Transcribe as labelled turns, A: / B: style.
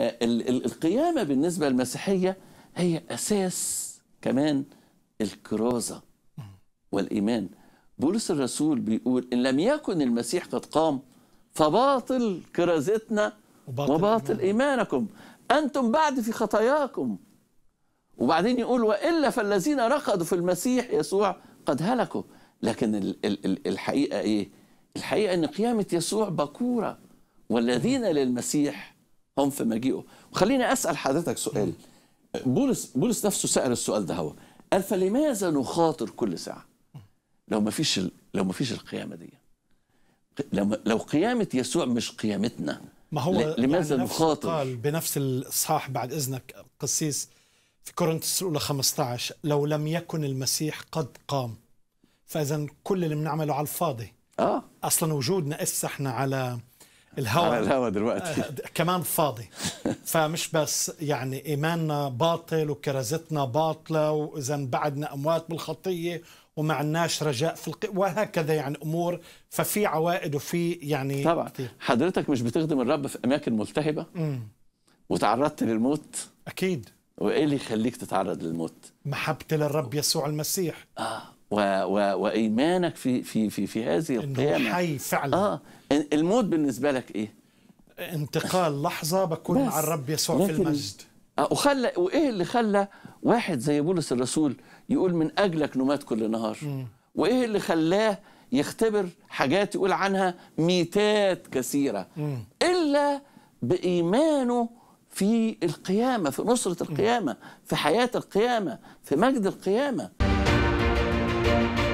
A: ال- ال- القيامة بالنسبة للمسيحية هي أساس كمان الكرازة والإيمان. بولس الرسول بيقول إن لم يكن المسيح قد قام فباطل كرازتنا
B: وباطل
A: وباطل إيمانكم. أنتم بعد في خطاياكم. وبعدين يقول وإلا فالذين رقدوا في المسيح يسوع قد هلكوا. لكن ال- ال- ال- الحقيقة إيه؟ الحقيقة أن قيامة يسوع بكورة. والذين للمسيح هم في مجيئه. وخليني أسأل حضرتك سؤال. بولس بولس نفسه سأل السؤال ده هو قال فلماذا نخاطر كل ساعة؟ لو ما فيش لو ما فيش القيامة دي. لو لو قيامة يسوع مش قيامتنا
B: ما هو
A: لماذا
B: يعني
A: نخاطر؟
B: قال بنفس الإصحاح بعد إذنك قسيس في كورنثوس الأولى 15 لو لم يكن المسيح قد قام فإذا كل اللي بنعمله على الفاضي.
A: آه.
B: أصلا وجودنا إسا إحنا على
A: على
B: الهواء
A: الهوا دلوقتي.
B: آه، كمان فاضي. فمش بس يعني إيماننا باطل وكرازتنا باطلة وإذا بعدنا أموات بالخطية وما عندناش رجاء في الق... وهكذا يعني أمور. ففي عوائد وفي يعني
A: طبعا.
B: كتير.
A: حضرتك مش بتخدم الرب في أماكن ملتهبة؟
B: مم.
A: وتعرضت للموت؟
B: أكيد.
A: وإيه اللي يخليك تتعرض للموت؟
B: محبة للرب يسوع المسيح.
A: آه. و و وإيمانك في في في في هذه القيامة.
B: حي فعلا.
A: آه. الموت بالنسبة لك إيه؟
B: انتقال لحظة بكون. مع الرب يسوع في المجد.
A: آه وخلى وإيه اللي خلى واحد زي بولس الرسول يقول من أجلك نمات كل نهار؟ وإيه اللي خلاه يختبر حاجات يقول عنها ميتات كثيرة؟ إلا بإيمانه في القيامة في نصرة القيامة في حياة القيامة في مجد القيامة. Thank you